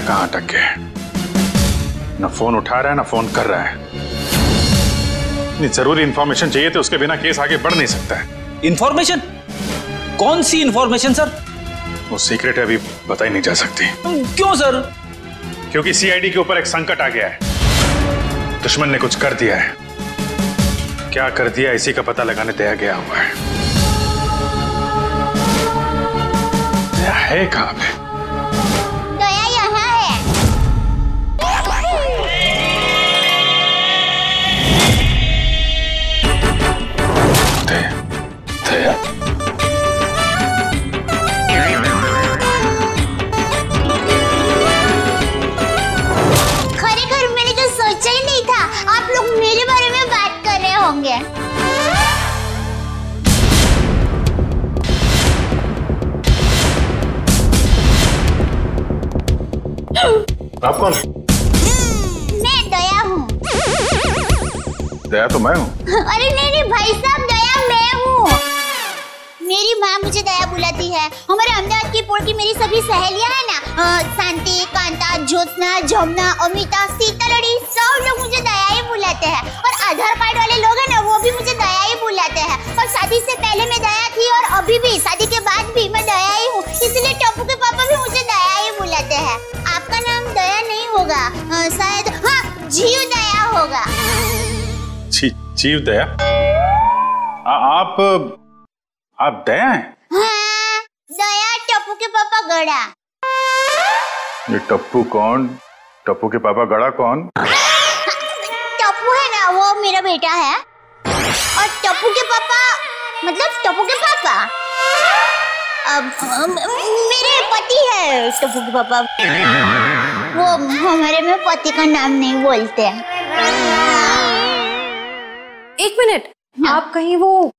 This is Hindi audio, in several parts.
दया कहाँ अटक गया ना फ़ोन उठा रहा है ना फ़ोन कर रहा है। इतनी ज़रूरी इंफॉर्मेशन चाहिए तो उसके बिना केस आगे बढ़ नहीं सकता है। इंफॉर्मेशन कौन सी इंफॉर्मेशन सर वो सीक्रेट है अभी बताई नहीं जा सकती। क्यों सर क्योंकि सीआईडी के ऊपर एक संकट आ गया है। दुश्मन ने कुछ कर दिया है। क्या कर दिया इसी का पता लगाने दिया गया हुआ है। है कहाँ पे? दया तो मैं हूँ। अरे नहीं नहीं, भाई साहब दया मैं हूँ। मेरी माँ मुझे दया बुलाती है। हमारे अहमदाबाद की पोल की मेरी सभी सहेलियाँ हैं ना शांति, कांता ज्योत्सना जमुना, अमिता सीतालड़ी सब लोग मुझे दया ही बुलाते हैं। और आधार कार्ड वाले लोग हैं ना, वो भी मुझे दया ही बुलाते हैं। और शादी से पहले मैं दया थी और अभी भी, शादी के बाद भी मैं दया ही हूँ। इसलिए टप्पू के पापा भी मुझे दया ही बुलाते हैं। आपका नाम दया नहीं होगा। शायद हाँ जीव दया होगा। जी जीव दया। आ, आप आप दया हैं? हाँ दया टप्पू के पापा गड़ा। ये टप्पू कौन? टप्पू के पापा गड़ा कौन? टप्पू है ना वो मेरा बेटा है। और टप्पू के पापा मतलब टप्पू के पापा? अब मेरे पति है टप्पू के पापा। वो हमारे में पति का नाम नहीं बोलते एक मिनट। आप कहीं वो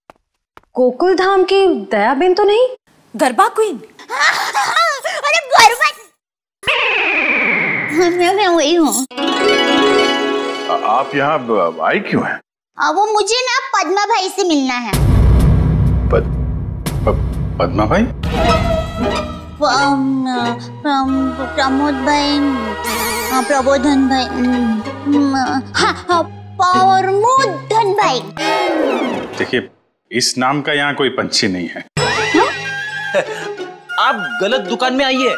गोकुल धाम की दयाबेन तो नहीं? गरबा क्वीन। अरे बर्बाद मैं मैं वही हूँ। आप यहाँ आई क्यों हैं? वो मुझे ना पद्मा भाई से मिलना है। पद, प, पद्मा भाई? प्रमोद भाई प्रबोधन भाई अम, अम, हाँ हाँ प्रमोदन भाई। देखिए इस नाम का यहाँ कोई पंछी नहीं है। आप गलत दुकान में आइए।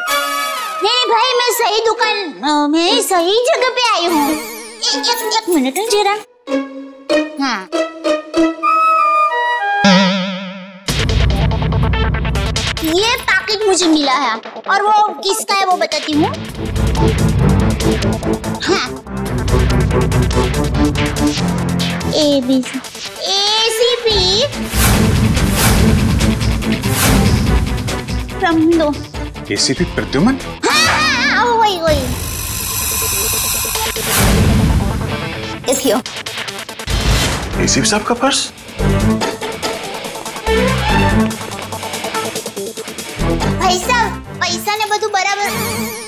नहीं भाई मैं सही दुकान मैं सही जगह पे आई हूँ। एक एक एक मिनट जरा। हाँ। ये पैकेट मुझे मिला है और वो किसका है वो बताती हूँ। हाँ। A B C. A C B. ACP Pradyuman हाँ वही वही एसीपी साहब का पर्स? भाई साहब पैसा ने बधु बराबर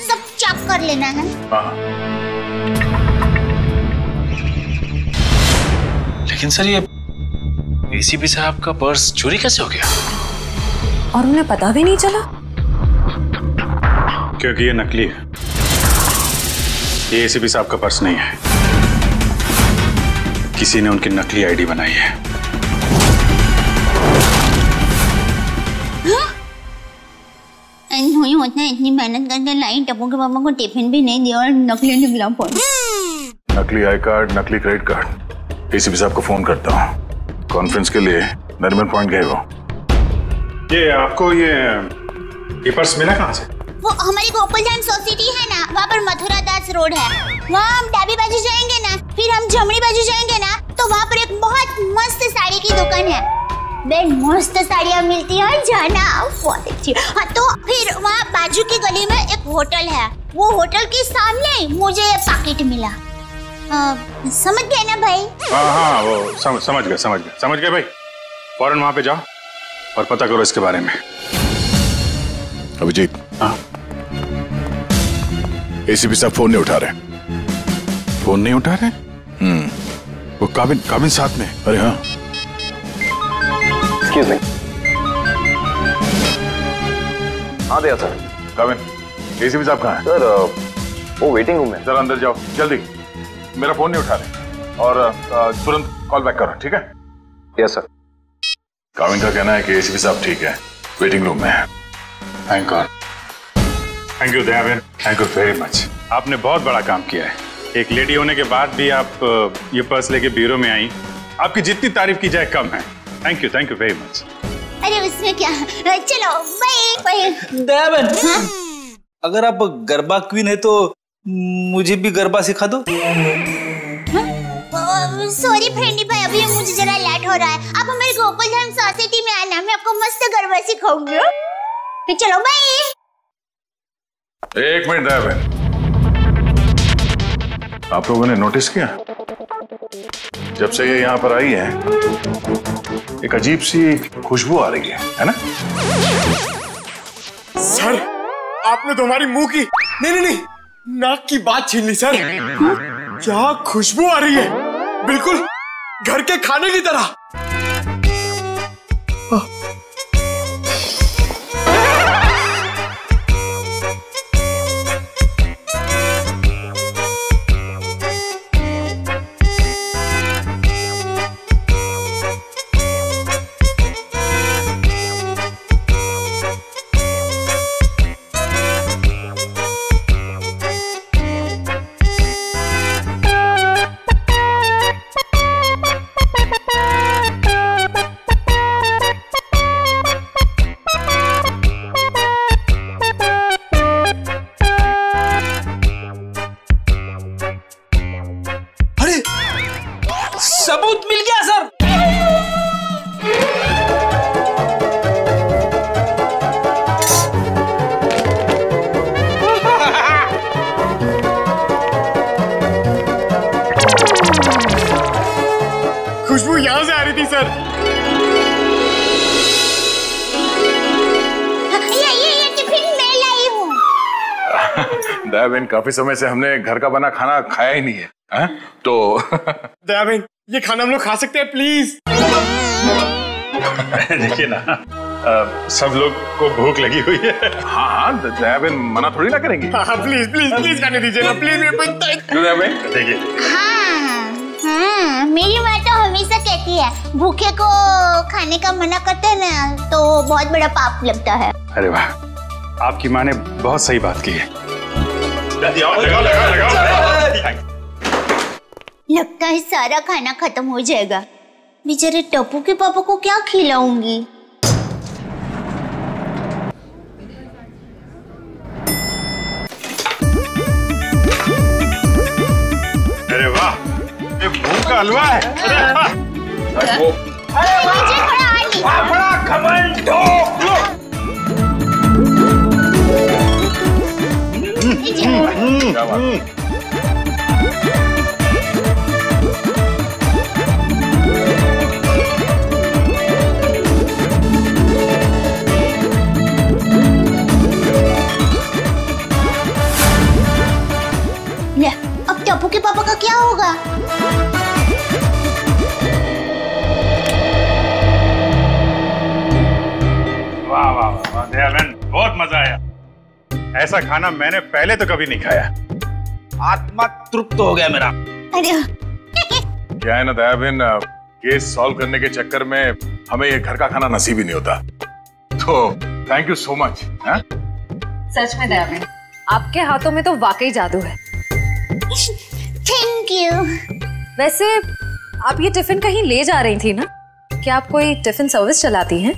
सब चाप कर लेना है हाँ।, हाँ। लेकिन सर ये एसीपी साहब का पर्स चोरी कैसे हो गया? और उन्हें पता भी नहीं चला? क्योंकि ये नकली है। ये एसीपी साहब का पर्स नहीं है। किसी ने उनकी नकली आईडी बनाई है। हुई होता है इतनी मेहनत करके लाई टप्पू के पापा को टिफ़िन भी नहीं दिया और नकली निकला फ़ोन नकली आई कार्ड नकली क्रेडिट कार्ड एसीपी साहब को फ़ोन करता हूँ। कॉन्फ्रेंस के लिए नरीमन पॉइंट गए वो ये आपको ये ये पर्स मिला कहाँ से? वो हमारी गोकुलधाम सोसाइटी है ना वहाँ पर मथुरा दास रोड है। वहाँ हम डाबी बाजू जाएँगे ना फिर हम जमनी बाजू जाएँगे ना तो वहाँ पर एक बहुत मस्त साड़ी की दुकान है। मस्त साड़ियाँ मिलती हैं जाना बहुत अच्छी। हाँ तो फिर वहाँ बाजू की गली में एक होटल है। वो होटल के सामने मुझे ये पैकेट मिला। समझ गए ना भाई? हाँ हाँ वो सम, समझ गए समझ गए। समझ गए भाई? फ़ौरन वहाँ पे जाओ और पता करो इसके बारे में। अभिजीत। हाँ। एसीपी साहब फ़ोन नहीं उठा रहे। फ़ोन नहीं उठा रहे? हम्म। वो काबिन काबिन साथ में। अरे हाँ। एक्सक्यूज मी हाँ दिया सर। काबिन एसीपी साहब कहाँ है? सर वो वेटिंग रूम में। जरा अंदर जाओ जल्दी। मेरा फ़ोन नहीं उठा रहे। और तुरंत कॉल बैक करो ठीक है? यस सर काविन का कहना है कि एसीपी साहब ठीक है वेटिंग रूम में है। Thank God thank you Dayaben thank you very much आपने बहुत बड़ा काम किया है। एक लेडी होने के बाद भी आप ये पर्स लेके ब्यूरो में आई। आपकी जितनी तारीफ़ की जाए कम है। Thank you thank you very much अरे उसमें क्या? चलो बाय बाय दयाबेन अगर आप गरबा क्वीन है तो मुझे भी गरबा सिखा दो। सॉरी फ्रेंडी भाई अभी मुझे जरा लेट हो रहा है। आप हमारे गोकुल धाम सोसाइटी में आना मैं आपको मस्त गरबा सिखाऊँगी हाँ? तो चलो बाय एक मिनट दयाबेन आप लोगों ने नोटिस किया? जब से ये यहाँ पर आई है एक अजीब सी खुशबू आ रही है है ना? सर आपने तो हमारी मुँह की नहीं नहीं नहीं। नाक की बात छीन ली, सर। क्या खुशबू आ रही है? बिल्कुल, घर के खाने की तरह। काफ़ी समय से हमने घर का बना खाना खाया ही नहीं है हैं? तो दया बहन ये खाना हम लोग खा सकते हैं प्लीज़ देखिए ना सब लोग को भूख लगी हुई है। हाँ हाँ दयाबेन मना थोड़ी ना करेंगी। हाँ प्लीज़ प्लीज़ प्लीज़ खाने दीजिए ना प्लीज़ इतना क्यों दयाबेन देखिए। हाँ हाँ मेरी माँ तो हमेशा कहती है भूखे को खाने का मना करते हैं ना तो बहुत बड़ा पाप लगता है। अरे वाह आपकी माँ ने बहुत सही बात की है। लगता है सारा खाना खत्म हो जाएगा। बेचारे टप्पू के पापा को क्या खिलाऊँगी? अरे वाह ये भूख का हलवा है। अरे वाह। मुझे थोड़ा और ली- लीजिए। क्या बात ले, अब टप्पू के पापा का क्या होगा? वाह वाह वाह बहुत मज़ा आया। ऐसा खाना मैंने पहले तो कभी नहीं खाया। आत्मा तृप्त हो गया मेरा। अरे क्या है ना दयाबेन केस सॉल्व करने के चक्कर में हमें ये घर का खाना नसीब ही नहीं होता। तो थैंक यू सो मच सच में दया बहन आपके हाथों में तो वाकई जादू है। थैंक यू वैसे आप ये टिफ़िन कहीं ले जा रही थी ना? क्या आप कोई टिफ़िन सर्विस चलाती हैं?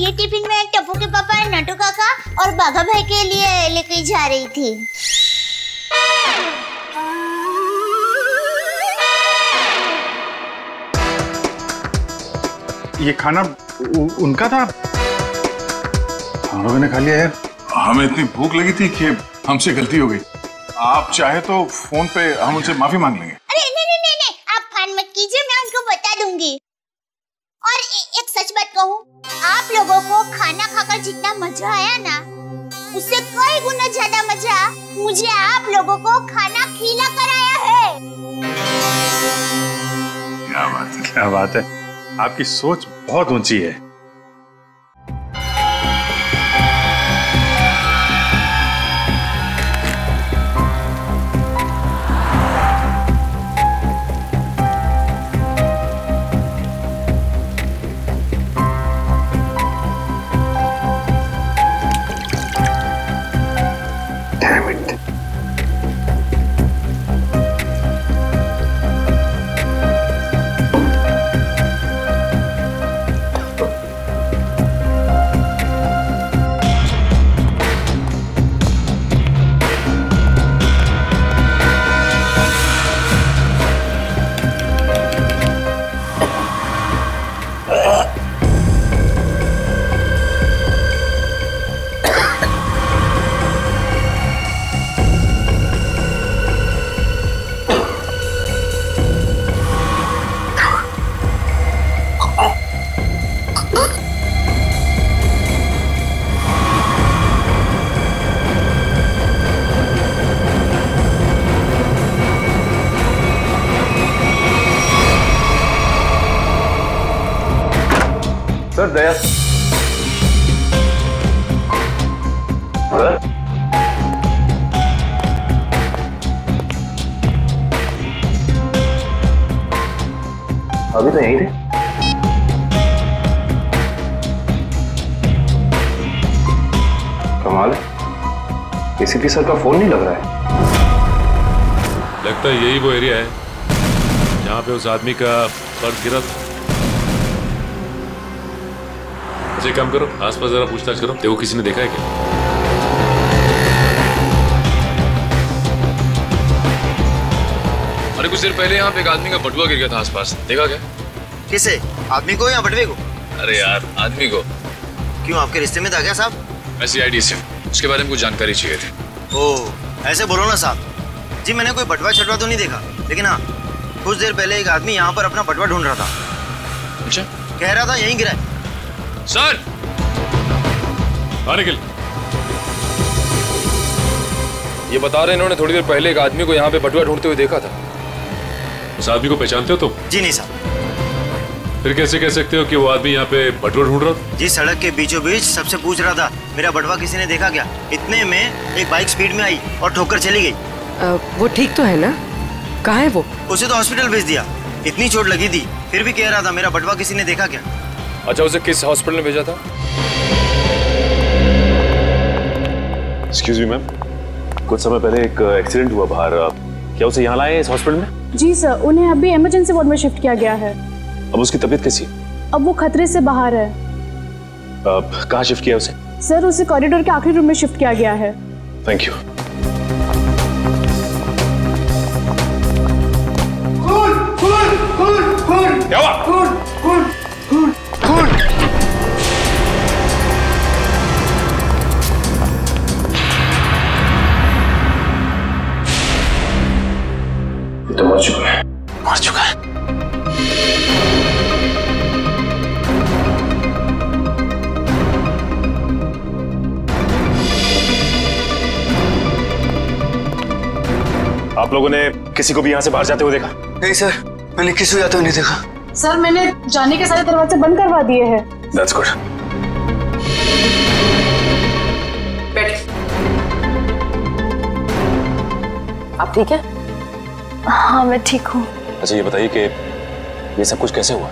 ये टिफ़िन मैं टप्पू के पापा नटू काका और बाघा भाई के लिए लेके जा रही थी। ये खाना उ, उनका था? हम लोगों ने खा लिया यार हमें इतनी भूख लगी थी कि हमसे गलती हो गई। आप चाहे तो फ़ोन पे हम उनसे माफ़ी मांग लेंगे। अरे नहीं नहीं नहीं नहीं आप फान मत कीजिए मैं उनको बता दूँगी। और ए, एक सच बात कहूँ आप लोगों को खाना खाकर जितना मज़ा आया ना उससे कई गुना ज़्यादा मज़ा मुझे आप लोगों को खाना खिला कर आया है। क्या बात है क्या बात है। आपकी सोच बहुत ऊँची है। एसीपी सर का फ़ोन नहीं लग रहा है। लगता है यही वो एरिया है जहाँ पे उस आदमी का पर्स गिरा था अच्छा काम करो आसपास जरा पूछताछ करो। देखो किसी ने देखा है क्या? अरे कुछ देर पहले यहाँ पे एक आदमी का बटुआ गिर गया था आसपास। देखा क्या? किसे? आदमी को या बटवे को? अरे यार आदमी को। क्यों आपके रिश्ते में था क्या साहब? ऐसी आईडी से उसके बारे में कुछ जानकारी चाहिए थी। ओ ऐसे बोलो ना साहब। जी मैंने कोई बटवा छटवा तो नहीं देखा। लेकिन हाँ कुछ देर पहले एक आदमी यहाँ पर अपना बटवा ढूंढ रहा था। अच्छा। कह रहा था यहीं गिरा। है सर निखिल ये बता रहे इन्होंने थोड़ी देर पहले एक आदमी को यहाँ पे बटुआ ढूंढते हुए देखा था। उस आदमी को पहचानते हो तुम? जी नहीं साहब। फिर कैसे कह सकते हो कि वो आदमी यहाँ पे बटुआ ढूंढ रहा था? जी सड़क के बीचों बीच सबसे पूछ रहा था मेरा बटवा किसी ने देखा क्या? इतने में एक बाइक स्पीड में आई और ठोकर चली गई। वो ठीक तो है ना? कहा है वो? उसे तो हॉस्पिटल भेज दिया। इतनी चोट लगी थी फिर भी कह रहा था मेरा बटवा किसी ने देखा क्या? अच्छा उसे किस हॉस्पिटल में भेजा था? एक्सक्यूज मी मैम कुछ समय पहले एक एक्सीडेंट हुआ बाहर। क्या उसे यहाँ लाए इस हॉस्पिटल में? जी सर उन्हें अभी इमरजेंसी वार्ड में शिफ्ट किया गया है। अब उसकी तबीयत कैसी है? अब वो खतरे से बाहर है। अब कहाँ शिफ्ट किया उसे? सर उसे कॉरिडोर के आखिरी रूम में शिफ्ट किया गया है। थैंक ये तो मर चुका है। आप लोगों ने किसी को भी यहाँ से बाहर जाते हुए देखा? नहीं सर मैंने किसी को जाते हुए नहीं देखा। सर मैंने जाने के सारे दरवाजे बंद करवा दिए हैं। दैट्स गुड आप ठीक है? हाँ मैं ठीक हूँ। अच्छा ये बताइए कि ये सब कुछ कैसे हुआ?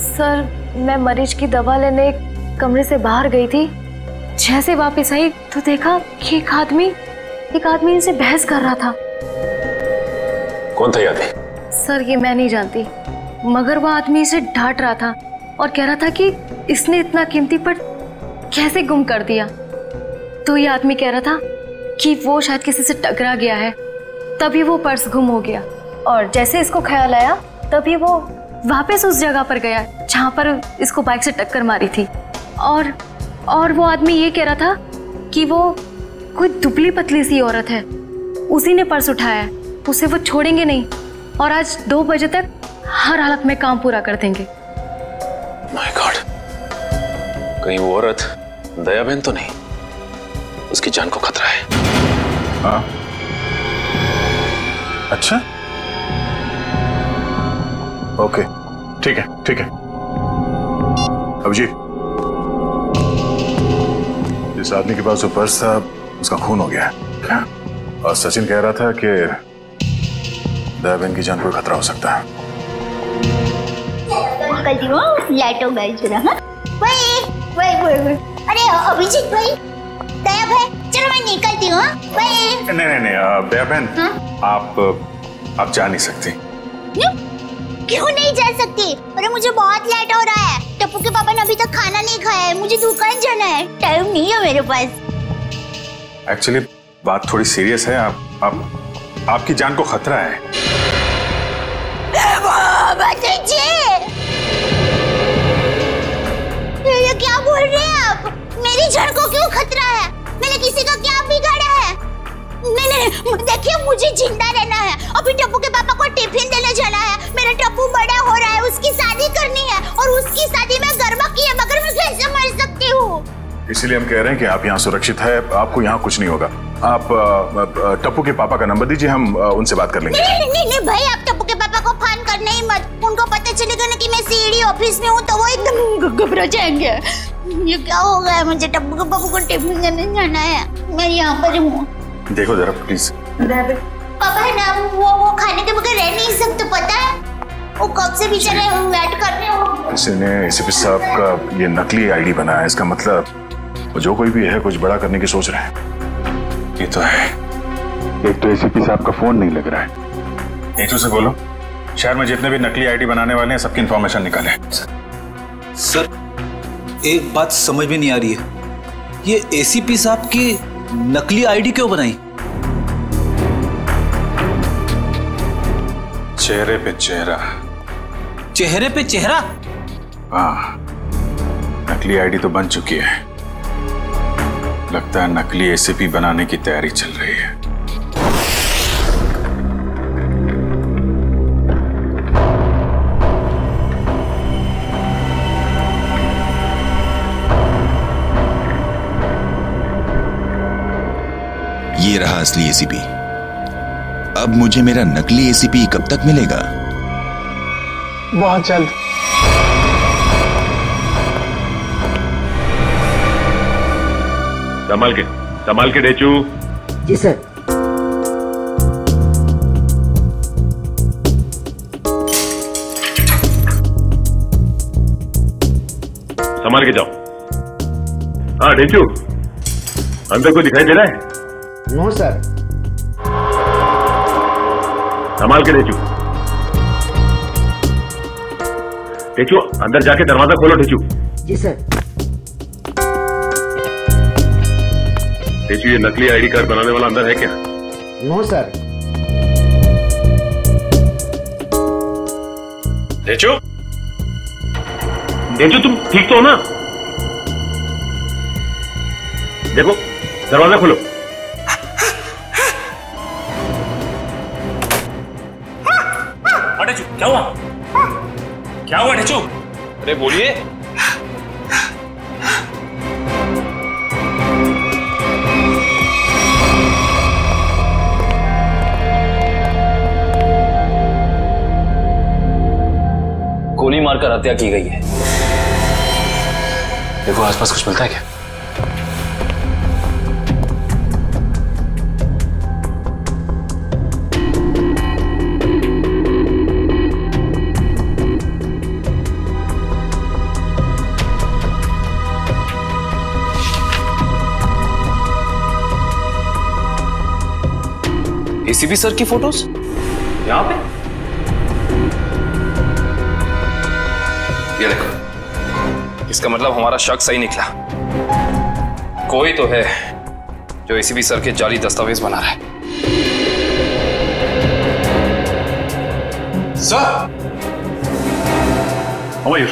सर मैं मरीज़ की दवा लेने कमरे से बाहर गई थी। जैसे वापस आई तो देखा कि एक आदमी एक आदमी इनसे बहस कर रहा था। कौन था ये आदमी सर, ये मैं नहीं जानती। मगर वो आदमी इसे डांट रहा था और कह रहा था कि इसने इतना कीमती पर कैसे गुम कर दिया। तो ये आदमी कह रहा था कि वो शायद किसी से टकरा गया है। तभी वो पर्स गुम हो गया और जैसे इसको ख्याल आया, तभी वो वापस उस जगह पर गया जहाँ पर इसको बाइक से टक्कर मारी थी। और और वो आदमी ये कह रहा था कि वो कोई दुबली पतली सी औरत है। उसी ने पर्स उठाया। उसे वो छोड़ेंगे नहीं। और आज दो बजे तक हर हालत में काम पूरा कर देंगे। माय गॉड कहीं वो औरत दया बहन तो नहीं? उसकी जान को खतरा है। हाँ। अच्छा? ओके। ठीक है ठीक है। अभिजीत जिस आदमी के पास वो पर्स था उसका खून हो गया। है और सचिन कह रहा था कि दया बहन की जान को खतरा हो सकता है। निकलती हूँ लाइटो जरा हाँ अरे अभिजीत भाई दया भाई चलो मैं निकलती हूँ हाँ? नहीं नहीं नहीं दया बहन आप आप जा नहीं सकती। क्यों? नहीं जा सकती? अरे मुझे बहुत लेट हो रहा है। टप्पू के पापा ने अभी तक खाना नहीं खाया है मुझे दुकान जाना है। टाइम नहीं है मेरे पास। एक्चुअली बात थोड़ी सीरियस है आप आप आपकी जान को खतरा है। किसी का क्या बिगाड़ा है? देखिए, मुझे ज़िंदा रहना है। अभी टप्पू के पापा को टिफ़िन देने जाना है। मेरा टप्पू बड़ा हो रहा है, उसकी शादी करनी है और उसकी शादी में गर्मा की है मगर मैं कैसे मर सकती हूँ? इसीलिए हम कह रहे हैं कि आप यहाँ सुरक्षित है आपको यहाँ कुछ नहीं होगा। आप टप्पू के पापा का नंबर दीजिए हम उनसे बात कर लेंगे। नहीं नहीं नहीं नहीं भाई आप टप्पू के पापा को फ़ोन करना ही मत। उनको पता चलेगा ना कि मैं सीडी ऑफ़िस में हूँ तो वो एकदम घबरा जाएँगे। ये क्या हो गया? है? मुझे टप्पू को पापा को टिफ़िन देने जाना है। मैं यहाँ पर हूँ। देखो जरा प्लीज़ पापा है ना वो वो खाने के बगैर रह नहीं सकते पता है? वो कब से बेचारे वेट कर रहे हो? इसने एसीपी साहब का ये नकली आईडी बनाया इसका मतलब वो जो कोई भी है कुछ बड़ा करने की सोच रहे हैं। ये तो है। एक तो एसीपी साहब का फ़ोन नहीं लग रहा है। एक से बोलो। शहर में जितने भी नकली आईडी बनाने वाले हैं सबकी इंफॉर्मेशन निकाले। सर एक बात समझ में नहीं आ रही है। ये एसीपी साहब की नकली आईडी क्यों बनाई? चेहरे पे चेहरा। चेहरे पे चेहरा? हाँ। नकली आईडी तो बन चुकी है। लगता है नकली एसीपी बनाने की तैयारी चल रही है। ये रहा असली एसीपी अब मुझे मेरा नकली एसीपी कब तक मिलेगा? बहुत जल्द संभाल के संभाल के डेचू। जी सर। संभाल के जाओ। हाँ डेचू। अंदर कोई दिखाई दे रहा है? No sir. संभाल के डेचू। डेचू अंदर जाके दरवाज़ा खोलो डेचू। जी सर। डेचू ये नकली आईडी कार्ड बनाने वाला अंदर है क्या? No sir. डेचू डेचू तुम ठीक तो हो ना? देखो दरवाज़ा खोलो। क्या हुआ? क्या हुआ डेचू अरे बोलिए। मारकर हत्या की गई है। देखो आसपास कुछ मिलता है क्या? एसीबी सर की फ़ोटोज़ यहाँ पे? इसका मतलब हमारा शक सही निकला। कोई तो है जो एसीबी सर के जाली दस्तावेज़ बना रहा है। सर! मयूर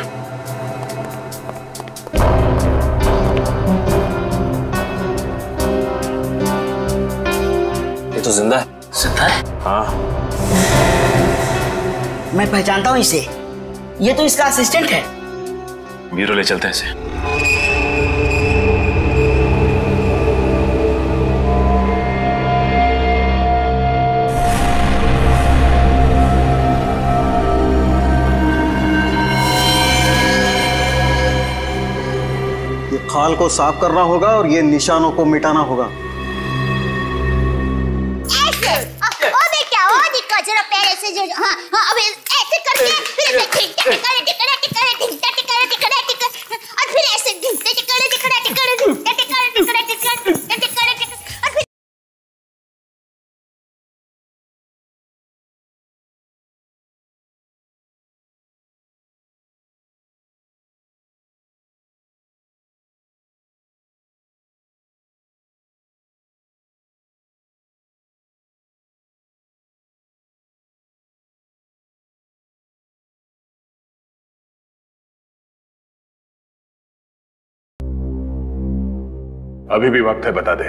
ये तो ज़िंदा है। ज़िंदा है? हाँ। मैं पहचानता हूँ इसे। ये तो इसका असिस्टेंट है। ब्यूरो ले चलते हैं इसे। खाल को साफ़ करना होगा और ये निशानों को मिटाना होगा। ऐसे अ, ओ देखा ओ देखो अभी भी वक्त है बता दे।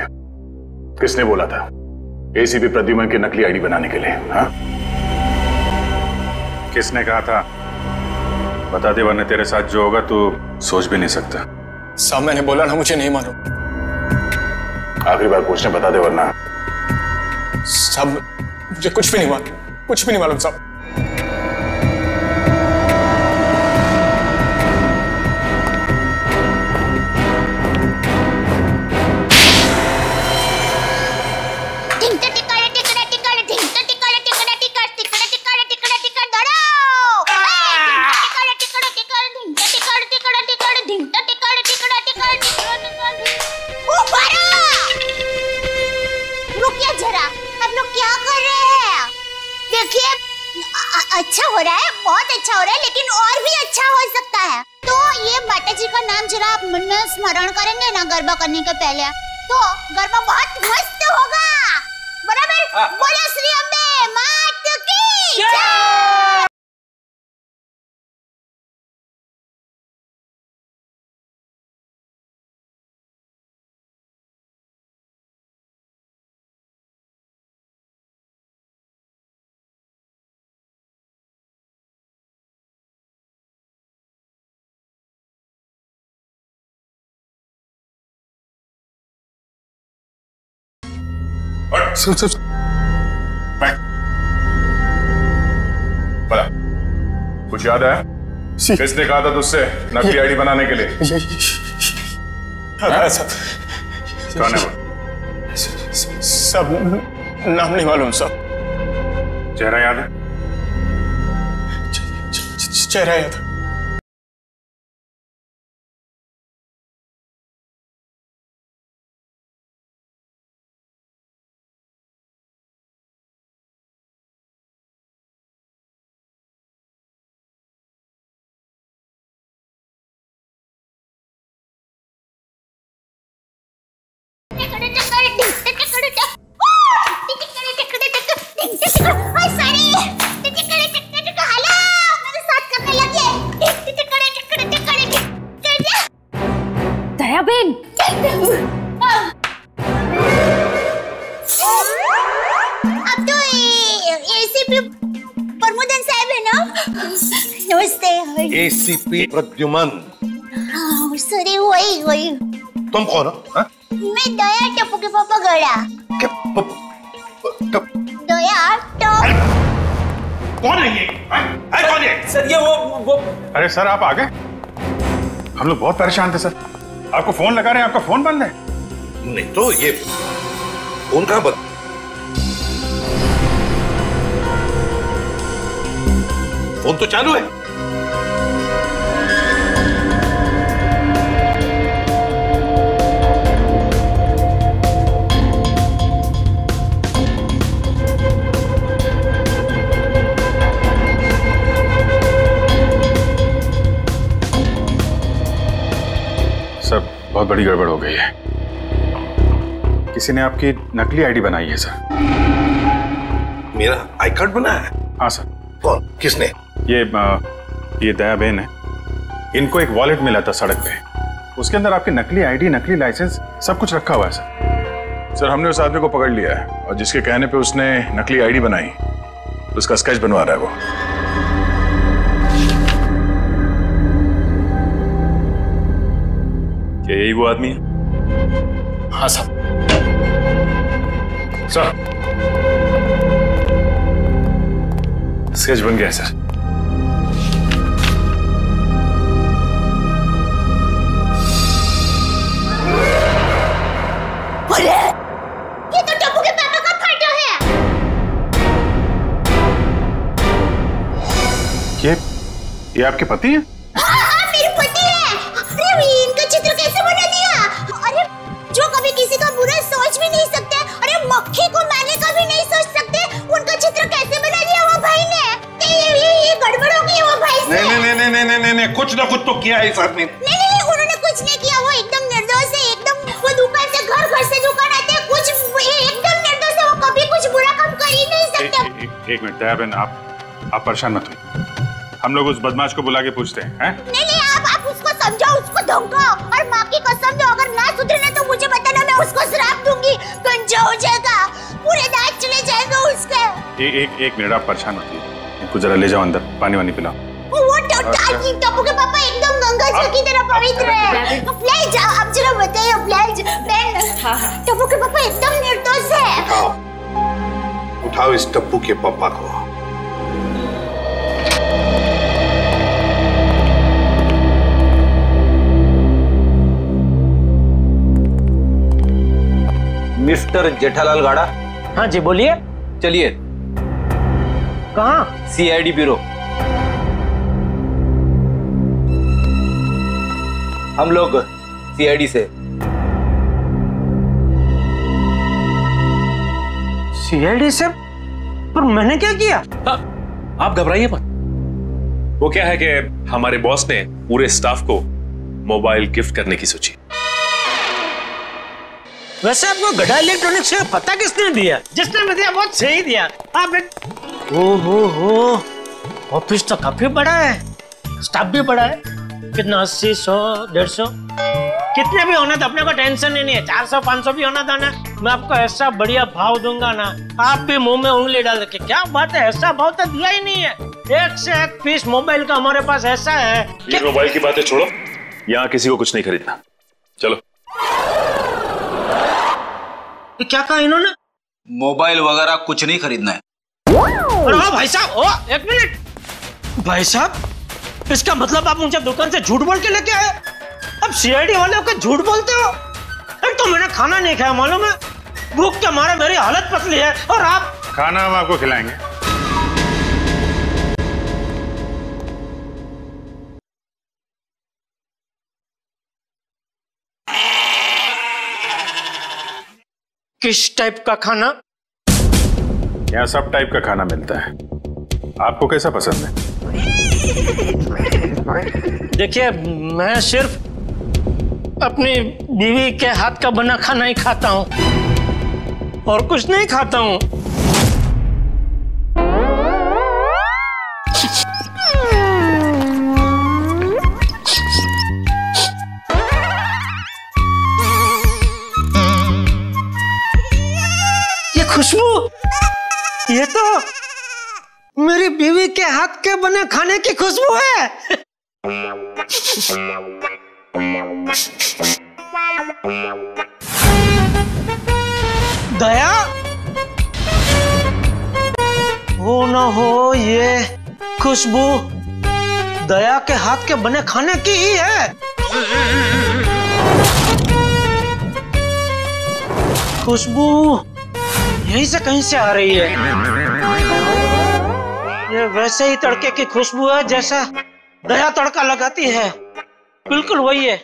किसने बोला था? एसीपी प्रद्युमन की नकली आईडी बनाने के लिए हाँ? किसने कहा था? बता दे वरना तेरे साथ जो होगा तू सोच भी नहीं सकता। साहब मैंने बोला ना मुझे नहीं मालूम। आखिरी बार पूछने बता दे वरना। सब मुझे कुछ भी नहीं मालूम। कुछ भी नहीं मालूम साहब अच्छा हो रहा है बहुत अच्छा हो रहा है लेकिन और भी अच्छा हो सकता है। तो ये माता जी का नाम जरा आप मन में स्मरण करेंगे ना गरबा करने के पहले। तो गरबा बहुत मस्त होगा। बराबर बोलो श्री अम्बे मात की जय! सुन मैं बड़ा। कुछ याद है किसने कहा था तुझसे नकली आईडी बनाने के लिए? हाँ, सब कौन है वो? सब नाम नहीं मालूम सब। चेहरा याद है? चेहरा याद दया बेन अब तो एसीपी प्रमोदन साहब है ना? नमस्ते एसीपी प्रद्युमन। हाँ, सॉरी वही वही। तुम कौन हो हाँ? मैं दया टप्पू के पापा गड़ा दया टप कौन है ये? है? कौन है सर ये वो वो अरे सर आप आ गए हम लोग बहुत परेशान थे सर। आपको फ़ोन लगा रहे हैं? आपका फ़ोन बंद है? नहीं तो ये फ़ोन कहाँ बंद? फ़ोन तो चालू है। बहुत बड़ी गड़बड़ हो गई है। किसी ने आपकी नकली आईडी बनाई है सर? मेरा आई कार्ड बना है? हाँ सर। कौन? किसने? ये ये दया बहन है। इनको एक वॉलेट मिला था सड़क पे। उसके अंदर आपकी नकली आईडी नकली लाइसेंस सब कुछ रखा हुआ है सर। सर हमने उस आदमी को पकड़ लिया है और जिसके कहने पे उसने नकली आईडी बनाई उसका स्केच बनवा रहा है वो। क्या यही वो आदमी है? हाँ साहब सर। स्केच बन गया है, सर। ये तो टप्पू के पापा का फ़ोटो है। ये ये आपके पति हाँ, नहीं नहीं नहीं नहीं कुछ ना कुछ तो किया है इस आदमी ने। नहीं नहीं नहीं, उन्होंने कुछ नहीं किया वो एकदम निर्दोष है एकदम वो दुकान से घर घर से दुकान आते हैं कुछ एकदम निर्दोष है वो कभी कुछ बुरा काम कर ही नहीं सकते। एक, एक मिनट दया बहन आप आप परेशान मत हुई हम लोग उस बदमाश को बुला के पूछते हैं हैं? नहीं नहीं आप आप उसको समझाओ उसको धमकाओ और माँ की कसम दो अगर ना सुधरे ना तो मुझे बताना मैं उसको श्राप दूँगी गंजा हो जाएगा पूरे दांत चले जाएँगे उसके। ए, एक एक मिनट आप परेशान मत हुई इनको जरा ले जाओ अंदर पानी वानी पिलाओ। टप्पू के पापा एकदम गंगा जल की तरह पवित्र है प्लीज़ आप जरा बताइए मैं टप्पू के पापा एकदम निर्दोष है उठाओ उठाओ इस टप्पू के पप्पा को मिस्टर जेठालाल गाड़ा हाँ जी बोलिए। चलिए। कहाँ? सीआईडी ब्यूरो हम लोग सीआईडी से। सीआईडी से? पर मैंने क्या किया? आ, आप घबराइए मत। वो क्या है कि हमारे बॉस ने पूरे स्टाफ को मोबाइल गिफ्ट करने की सोची। वैसे आपको गढ़ा इलेक्ट्रॉनिक्स का पता किसने दिया? जिसने भी दिया बहुत सही दिया। आप ओ हो हो ऑफ़िस तो काफ़ी बड़ा है। स्टाफ भी बड़ा है। कितना अस्सी सौ डेढ़ सौ? कितने भी होना तो अपने को टेंशन ही नहीं है। चार सौ पाँच सौ भी होना था ना। मैं आपको ऐसा बढ़िया भाव दूँगा ना आप भी मुँह में उंगली डाल के क्या बात है ऐसा भाव तो दिया ही नहीं है। एक से एक पीस मोबाइल का हमारे पास ऐसा है ये मोबाइल की बातें छोड़ो। यहाँ किसी को कुछ नहीं खरीदना। चलो। ये क्या कहा इन्होंने? मोबाइल वगैरह कुछ नहीं खरीदना है। हाँ भाई साहब ओ एक मिनट। भाई साहब इसका मतलब आप मुझे दुकान से झूठ बोल के लेके आए? अब सीआईडी वाले होकर झूठ बोलते हो? एक तो मैंने खाना नहीं खाया मालूम है? भूख के मारे मेरी हालत पतली है और आप खाना हम आपको खिलाएँगे। किस टाइप का खाना? यहाँ सब टाइप का खाना मिलता है। आपको कैसा पसंद है? देखिए, मैं सिर्फ़ अपनी बीवी के हाथ का बना खाना ही खाता हूँ और कुछ नहीं खाता हूँ। ये खुशबू, ये तो मेरी बीवी के हाथ के बने खाने की खुशबू है। दया? हो ना हो ये खुशबू दया के हाथ के बने खाने की ही है। खुशबू यहीं से कहीं से आ रही है। वैसे ही तड़के की खुशबू है जैसा नया तड़का लगाती है। बिल्कुल वही है।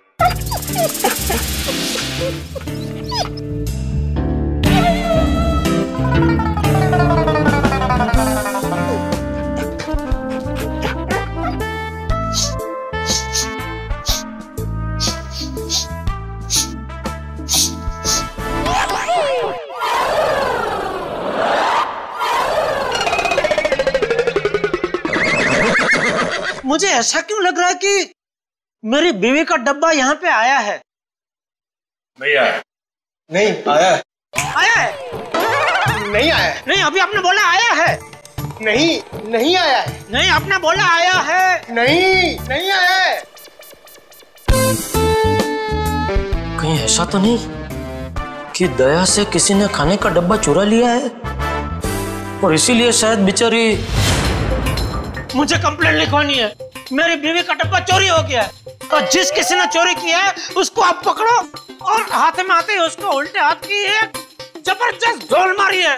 मुझे ऐसा क्यों लग रहा है कि मेरी बीवी का डब्बा यहाँ पे आया है? नहीं आया। नहीं आया है। आया है? नहीं आया है। नहीं अभी आपने बोला आया है। नहीं नहीं आया है। नहीं आपने बोला आया है। नहीं नहीं आया है। कहीं ऐसा तो नहीं कि दया से किसी ने खाने का डब्बा चुरा लिया है? और इसीलिए शायद बेचारी मुझे कंप्लेंट लिखवानी है। मेरी बीवी का डब्बा चोरी हो गया है। और जिस किसी ने चोरी किया है उसको आप पकड़ो और हाथ में आते ही उसको उल्टे हाथ की एक ज़बरदस्त ढोल मारी है।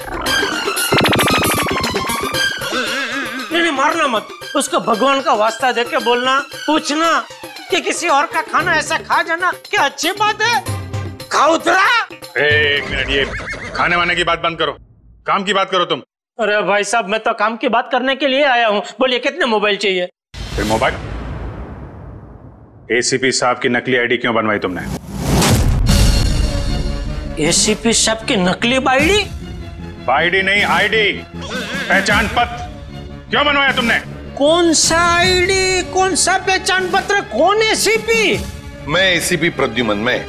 नहीं नहीं मारना मत। उसको भगवान का वास्ता देके बोलना पूछना कि किसी और का खाना ऐसा खा जाना क्या अच्छी बात है? खाओ उतरा एक मिनट ये खाने वाने की बात बंद करो। काम की बात करो तुम। अरे भाई साहब मैं तो काम की बात करने के लिए आया हूँ। बोलिए कितने मोबाइल चाहिए? फिर मोबाइल। एसीपी साहब की नकली आईडी क्यों बनवाई तुमने? एसीपी साहब की नकली बाईडी आईडी नहीं आईडी पहचान पत्र। क्यों बनवाया तुमने? कौन सा आईडी कौन सा पहचान पत्र? कौन एसीपी मैं एसीपी प्रद्युमन मैं।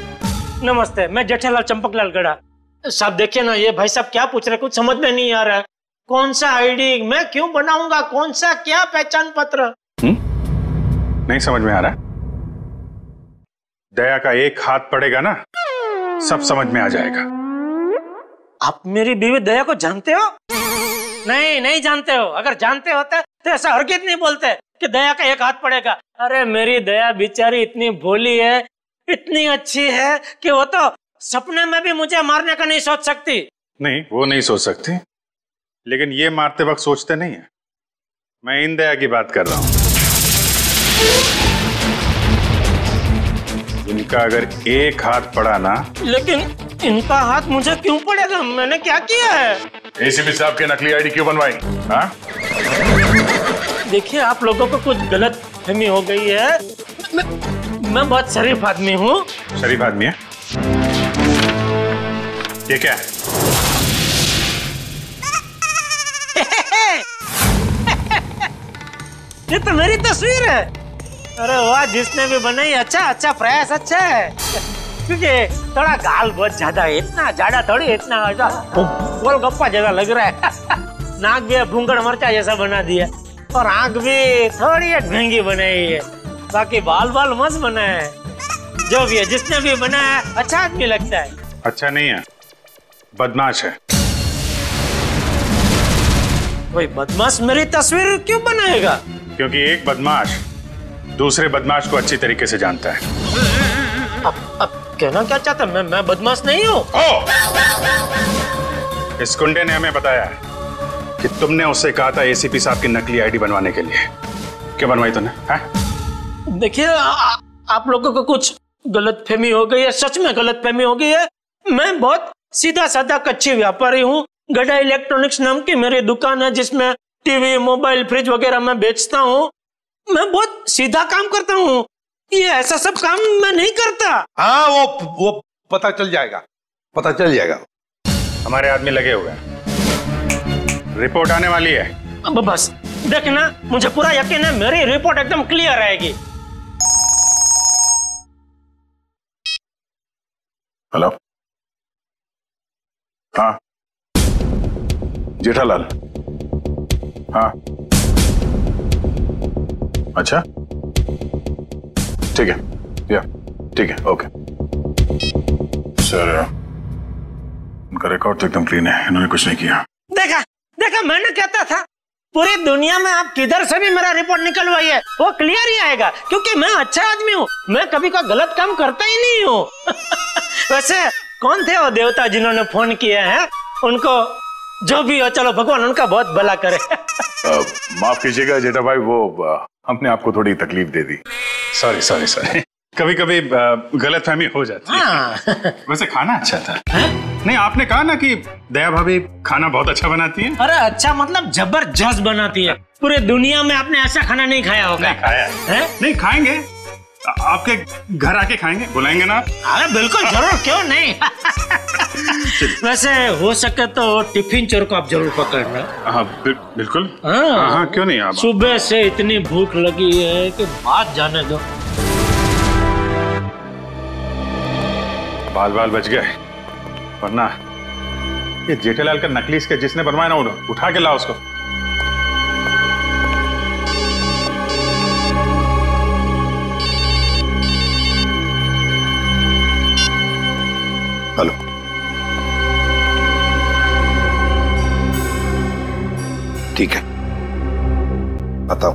नमस्ते मैं जेठालाल चंपकलाल गढ़ा साहब देखिए ना ये भाई साहब क्या पूछ रहे कुछ समझ में नहीं आ रहा है। कौन सा आईडी मैं क्यों बनाऊँगा? कौन सा क्या पहचान पत्र? नहीं समझ में आ रहा दया का एक हाथ पड़ेगा ना सब समझ में आ जाएगा। आप मेरी बीवी दया को जानते हो? नहीं नहीं जानते हो। अगर जानते होते तो ऐसा हरगित नहीं बोलते कि दया का एक हाथ पड़ेगा। अरे मेरी दया बेचारी इतनी भोली है इतनी अच्छी है कि वो तो सपने में भी मुझे मारने का नहीं सोच सकती। नहीं वो नहीं सोच सकती। लेकिन ये मारते वक्त सोचते नहीं है। मैं इन दया की बात कर रहा हूँ। इनका अगर एक हाथ पड़ा ना। लेकिन इनका हाथ मुझे क्यों पड़ेगा? मैंने क्या किया है? एसीपी साहब के नकली आईडी क्यों बनवाई? हाँ? देखिए आप लोगों को कुछ गलत फहमी हो गई है। मैं, मैं बहुत शरीफ आदमी हूँ। शरीफ आदमी है? ये क्या? है ये तो मेरी तस्वीर है। अरे वाह जिसने भी बनाई अच्छा अच्छा प्रयास अच्छा है। क्योंकि थोड़ा गाल बहुत ज़्यादा है इतना ज़्यादा थोड़ी इतना गोल गप्पा जैसा लग रहा है। नाक भी भूंगड़ मरचा जैसा बना दिया। और आँख भी थोड़ी महँगी बनाई है। बाकी बाल बाल मस्त बना है। जो भी है जिसने भी बनाया अच्छा आदमी लगता है। अच्छा नहीं है। बदमाश है। कोई बदमाश मेरी तस्वीर क्यों बनाएगा? क्योंकि एक बदमाश दूसरे बदमाश को अच्छी तरीके से जानता है। अब अब कहना क्या चाहता मैं मैं बदमाश नहीं हूँ। इस कुंडे ने हमें बताया है कि तुमने उससे कहा था एसीपी साहब की नकली आईडी बनवाने के लिए। क्यों बनवाई हाँ? देखिए आप लोगों को कुछ गलत फहमी हो गई है सच में गलत फहमी हो गई है। मैं बहुत सीधा साधा कच्ची व्यापारी हूँ। गडा इलेक्ट्रॉनिक्स नाम की मेरी दुकान है जिसमें टीवी मोबाइल फ्रिज वगैरह मैं बेचता हूँ। मैं बहुत सीधा काम करता हूँ। ये ऐसा सब काम मैं नहीं करता। हाँ वो वो पता चल जाएगा। पता चल जाएगा। हमारे आदमी लगे हुए हैं। रिपोर्ट आने वाली है। अब बस देखना मुझे पूरा यकीन है मेरी रिपोर्ट एकदम क्लियर आएगी। हेलो? हाँ। जेठालाल। हाँ। अच्छा? ठीक है। या ठीक है ओके सर उनका रिकॉर्ड तो एकदम क्लीन है इन्होंने कुछ नहीं किया। देखा देखा मैंने कहता था पूरी दुनिया में आप किधर से भी मेरा रिपोर्ट निकलवाइए वो क्लियर ही आएगा क्योंकि मैं अच्छा आदमी हूँ मैं कभी कोई गलत काम करता ही नहीं हूँ। वैसे कौन थे वो देवता जिन्होंने फ़ोन किया है? उनको जो भी हो चलो भगवान उनका बहुत भला करे। अ, माफ़ कीजिएगा जेठा भाई वो अ, हमने आपको थोड़ी तकलीफ़ दे दी। सॉरी सॉरी सॉरी कभी कभी गलत फहमी हो जाती है। हाँ। वैसे खाना अच्छा था। है? नहीं आपने कहा ना कि दया भाभी खाना बहुत अच्छा बनाती है? अरे अच्छा मतलब ज़बरदस्त बनाती है। पूरे दुनिया में आपने ऐसा खाना नहीं खाया होगा। नहीं खाया। है? नहीं खाएँगे। आपके घर आके खाएँगे बुलाएँगे ना अरे बिल्कुल ज़रूर क्यों नहीं? वैसे हो सके तो टिफ़िन चोर को आप ज़रूर पकड़ना। हाँ बिल, बिल्कुल। हाँ। हाँ हाँ क्यों नहीं आप? सुबह से इतनी भूख लगी है कि बात जाने दो। बाल बाल बच गए। वरना ये जेठेलाल का नकली इसके जिसने बनवाया ना उठा- उठा के ला उसको। हेलो। ठीक है। बताओ।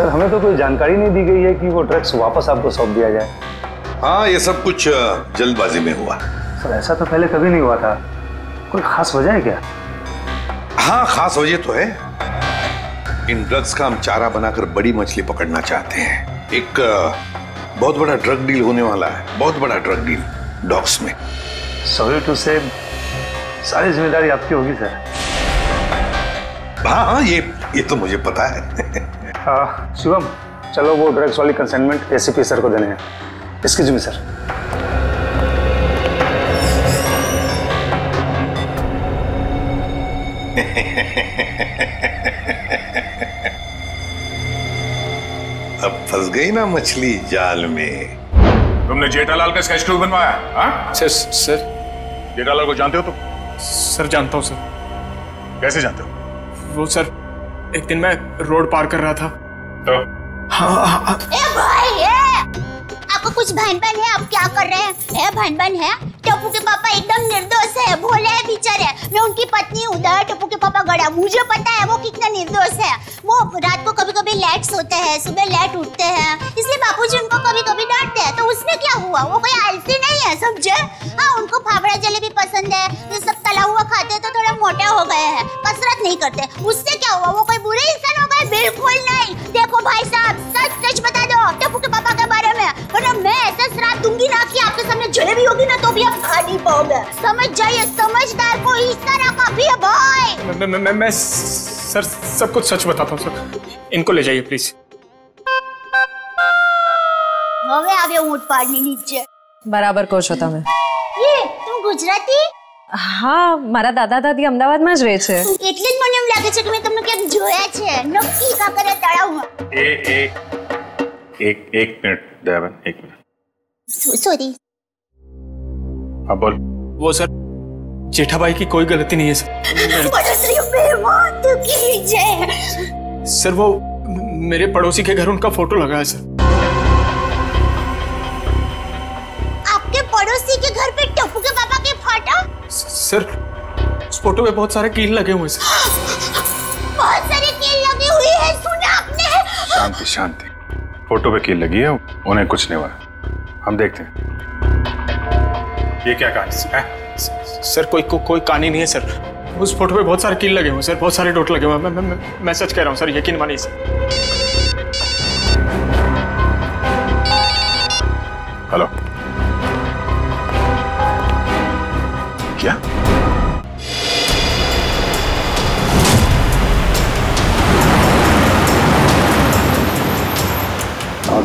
सर हमें तो कोई जानकारी नहीं दी गई है कि वो ड्रग्स वापस आपको सौंप दिया जाए। हाँ ये सब कुछ जल्दबाजी में हुआ। सर ऐसा तो पहले कभी नहीं हुआ था। कोई खास वजह है क्या? हाँ खास वजह तो है। इन ड्रग्स का हम चारा बनाकर बड़ी मछली पकड़ना चाहते हैं। एक बहुत बड़ा ड्रग डील होने वाला है। बहुत बड़ा ड्रग डील डॉग्स में। सॉरी टू से सारी ज़िम्मेदारी आपकी होगी सर। हाँ हाँ ये ये तो मुझे पता है। शिवम चलो वो ड्रग्स वाली कंसाइनमेंट एसीपी सर को देने हैं। एक्सक्यूज मी सर अब फंस गई ना मछली जाल में। तुमने जेठालाल का स्केच क्यों बनवाया हाँ? Sir sir. जेठालाल को जानते हो तुम? सर जानता हूँ सर। कैसे जानते हो? वो सर एक दिन मैं रोड पार कर रहा था। तो? हाँ हाँ हाँ, कुछ भान भान है? आप क्या कर रहे हैं? भान भान है? टप्पू के पापा एकदम निर्दोष है, भोले है, बेचारे मैं उनकी पत्नी हूँ टप्पू के पापा गड़ा। मुझे पता है वो कितना निर्दोष है। वो रात को कभी कभी लेट सोते हैं, सुबह लेट उठते हैं। इसलिए बापूजी उनको कभी कभी डांटते हैं। तो उसमें क्या हुआ? वो कोई आलसी नहीं है, समझे? हाँ उनको फाफड़ा जलेबी पसंद है। ये सब तला हुआ खाते तो थोड़ा मोटा हो गए हैं। कसरत नहीं करते। उससे क्या हुआ? वो कोई बुरे इंसान हो गए? बिल्कुल नहीं। देखो भाई साहब सच सच बता दो टप्पू के पापा के बारे में वरना मैं ऐसा श्राप दूंगी ना कि आपके सामने जलेबी होगी ना तो भी आप खा नहीं पाओगे समझ जाइए समझदार को इस तरह काफी है भाई मैं मैं मैं, मैं सर सब कुछ सच बताता हूँ सर इनको ले जाइए प्लीज હવે આવ્યો ઊંટ પાડની નીચે બરાબર કહો છો તમે એ તું ગુજરાતી હા મારા દાદા દાદી અમદાવાદમાં જ રહે છે એટલે જ મને એમ લાગે છે કે મેં તમને ક્યાંક જોયા છે નક્કી કાંકરિયા તળાવમાં ए, एक एक एक मिनट दयावन एक मिनट। सॉरी हाँ बोल। वो सर जेठाबाई की कोई गलती नहीं है सर। सर वो मेरे पड़ोसी के घर उनका फ़ोटो लगा है सर। आपके पड़ोसी के घर पे टप्पू के पापा के फ़ोटो? सर उस फ़ोटो में बहुत सारे कील लगे हुए सर। बहुत सारे कील लगे हुए हैं सुना आपने। शांति शांति। फ़ोटो पे कील लगी है उन्हें कुछ नहीं हुआ। हम देखते हैं। ये क्या कहानी? है? सर कोई को, कोई कहानी नहीं है सर। उस फ़ोटो पे बहुत सारे कील लगे हुए सर। बहुत सारे डोट लगे हुए मैं, मैं, मैं, मैं सच कह रहा हूँ सर यकीन मानिए सर। हेलो?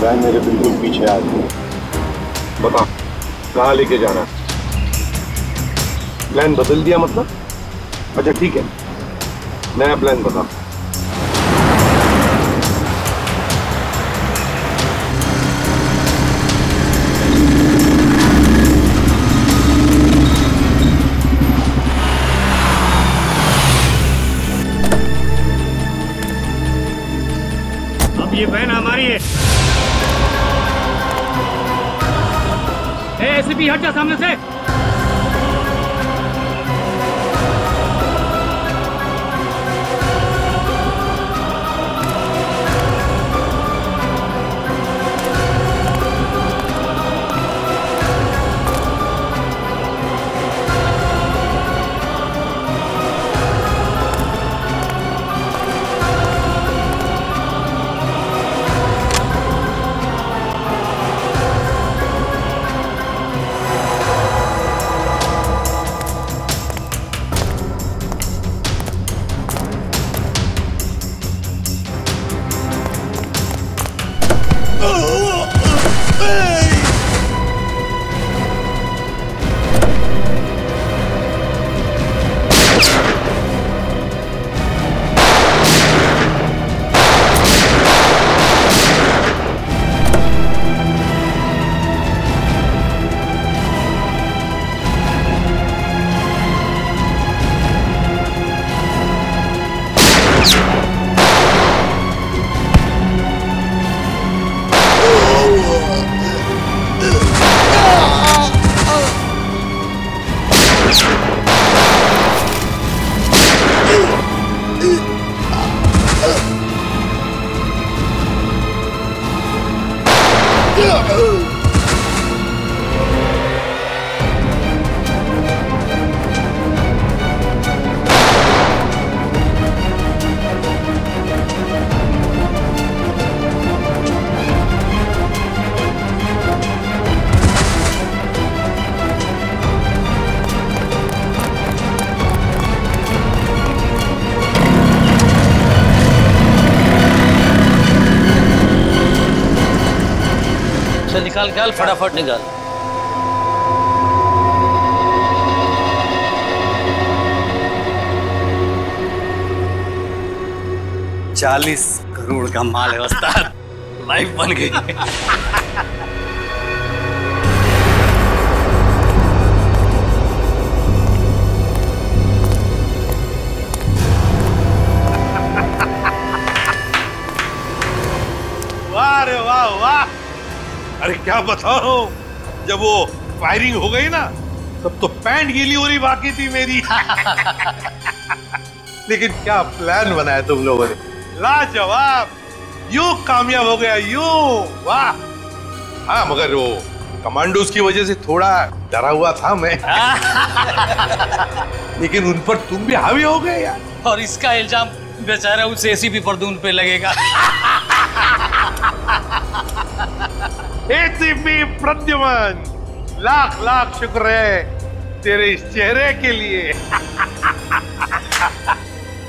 आदाय मेरे बिल्कुल पीछे आ गए बता, कहाँ लेके जाना प्लान बदल दिया मतलब? अच्छा ठीक है। नया प्लान बता। ये बहन हमारी है। ए एसीपी हट जा सामने से। चल निकाल निकाल फटाफट निकाल। चालीस करोड़ का माल है उस्ताद लाइफ बन गई। वाह रे वाह वाह। अरे क्या बता रहा बताओ जब वो फायरिंग हो गई ना तब तो पैंट गीली हो रही बाकी थी मेरी। लेकिन क्या प्लान बनाया तुम लोगों ने? लाजवाब! यूँ कामयाब हो गया यूँ! वाह! हाँ मगर वो कमांडोज की वजह से थोड़ा डरा हुआ था मैं। लेकिन उन पर तुम भी हावी हो गए यार। और इसका इल्ज़ाम बेचारा उस एसीपी परदून पे लगेगा। एसीपी प्रद्युमन। लाख लाख शुक्र है तेरे इस चेहरे के लिए।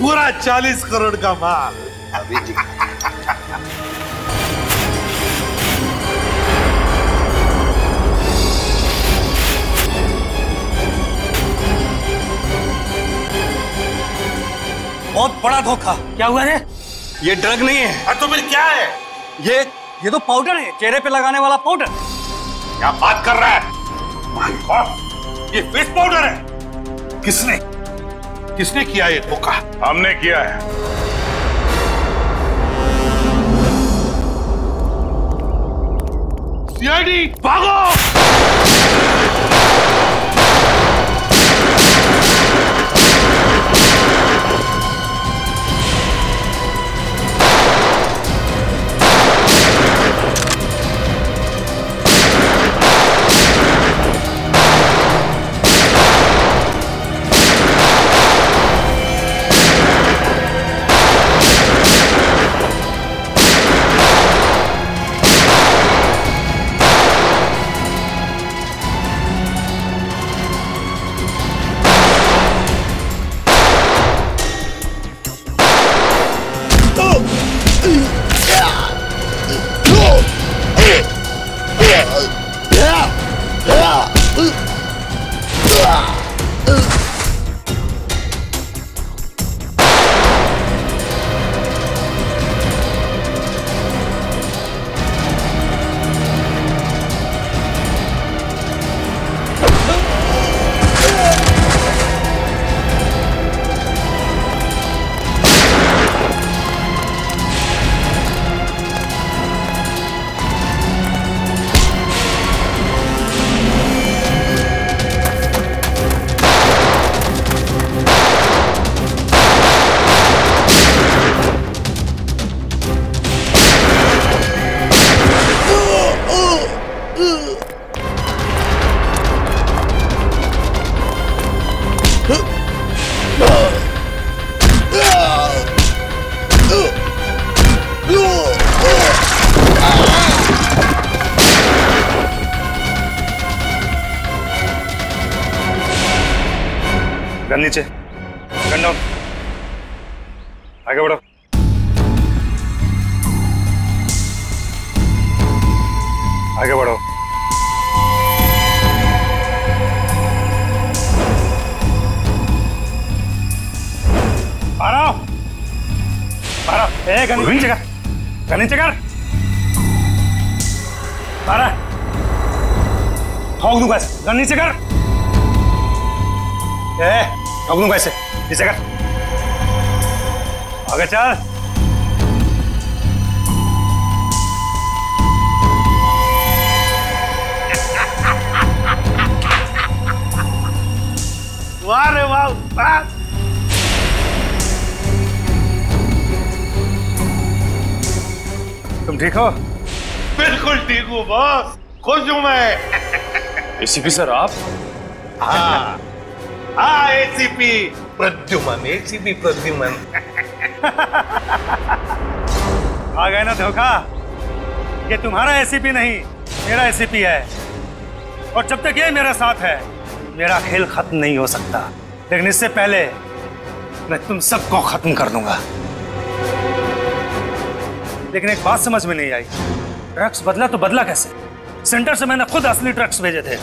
पूरा चालीस करोड़ का माल। अभी जी बहुत बड़ा धोखा। क्या हुआ है? ये ड्रग नहीं है। तो फिर क्या है? ये ये तो पाउडर है, चेहरे पे लगाने वाला पाउडर क्या बात कर रहा है? ये फेस पाउडर है। किसने किसने किया ये धोखा? हमने किया है। सीआईडी भागो! गन नीचे कर। ए, ठोक नीचे कर। आगे चल। वाह रे वाह। तुम ठीक हो? बिल्कुल ठीक हूँ, बॉस खुश हूँ मैं। एसीपी सर आप? हाँ हाँ एसीपी प्रद्युमन एसीपी प्रद्युमन. आ गए ना धोखा? ये तुम्हारा एसीपी नहीं मेरा एसीपी है। और जब तक ये मेरे साथ है मेरा खेल खत्म नहीं हो सकता। लेकिन इससे पहले मैं तुम सबको खत्म कर दूँगा। लेकिन एक बात समझ में नहीं आई। ड्रग्स बदला तो बदला कैसे? सेंटर से मैंने खुद असली ट्रक्स भेजे थे।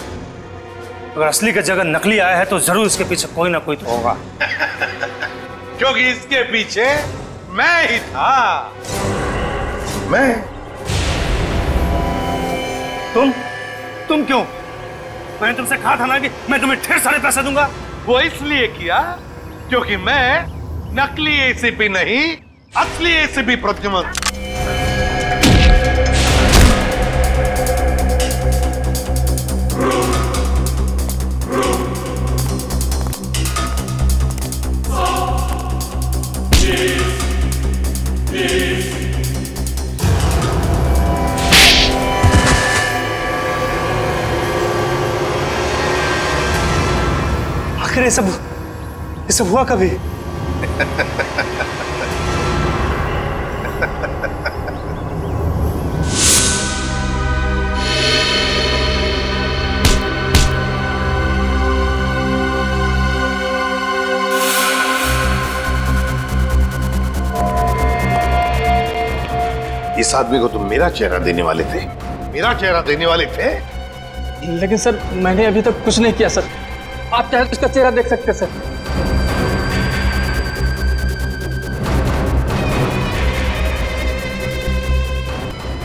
अगर असली की जगह नकली आया है तो ज़रूर इसके पीछे कोई ना कोई तो होगा। क्योंकि इसके पीछे मैं ही था। मैं? तुम? तुम क्यों? मैंने तुमसे कहा था ना कि मैं तुम्हें ढेर सारे पैसे दूँगा। वो इसलिए किया क्योंकि मैं नकली एसीपी नहीं असली एसीपी प्रद्युमन आखिर ये सब। ये सब हुआ कभी? इस आदमी को तुम मेरा चेहरा देने वाले थे? मेरा चेहरा देने वाले थे? लेकिन सर मैंने अभी तक कुछ नहीं किया सर। आप चाहे तो इसका चेहरा देख सकते हैं सर।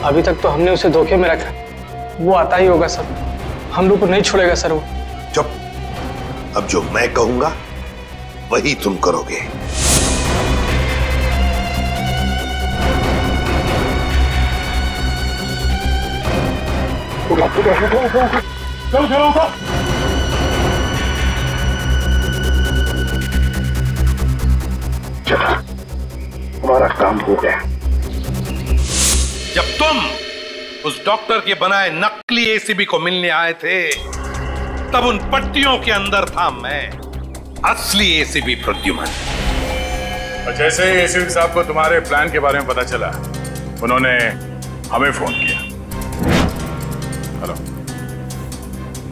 अभी तक तो हमने उसे धोखे में रखा। वो आता ही होगा सर। हम लोग को नहीं छोड़ेगा सर वो। चुप। अब जो मैं कहूँगा वही तुम करोगे। चला हमारा काम हो गया। जब तुम उस डॉक्टर के बनाए नकली एसीबी को मिलने आए थे तब उन पट्टियों के अंदर था मैं असली एसीबी प्रद्युमन। और जैसे ही एसीबी साहब को तुम्हारे प्लान के बारे में पता चला उन्होंने हमें फ़ोन किया। हेलो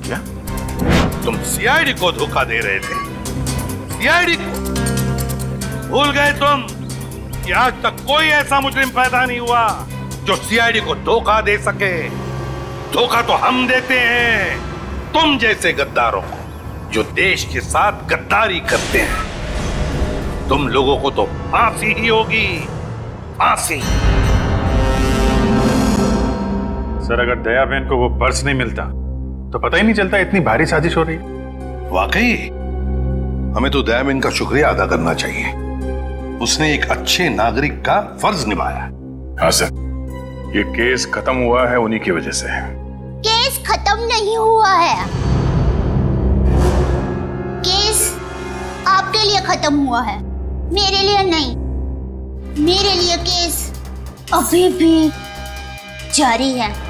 क्या? तुम सीआईडी को धोखा दे रहे थे। सीआईडी को? भूल गए तुम कि आज तक कोई ऐसा मुजरिम पैदा नहीं हुआ जो सीआईडी को धोखा दे सके। धोखा तो हम देते हैं। तुम जैसे गद्दारों को जो देश के साथ गद्दारी करते हैं। तुम लोगों को तो फांसी ही होगी। फांसी। सर अगर दया बहन को वो पर्स नहीं मिलता तो पता ही नहीं चलता इतनी भारी साजिश हो रही। वाकई? हमें तो दयामिन का शुक्रिया अदा करना चाहिए। उसने एक अच्छे नागरिक का फ़र्ज़ निभाया। हाँ सर। ये केस खत्म हुआ है उन्हीं की वजह से। केस खत्म नहीं हुआ है। केस आपके लिए खत्म हुआ है मेरे लिए नहीं। मेरे लिए केस अभी भी जारी है।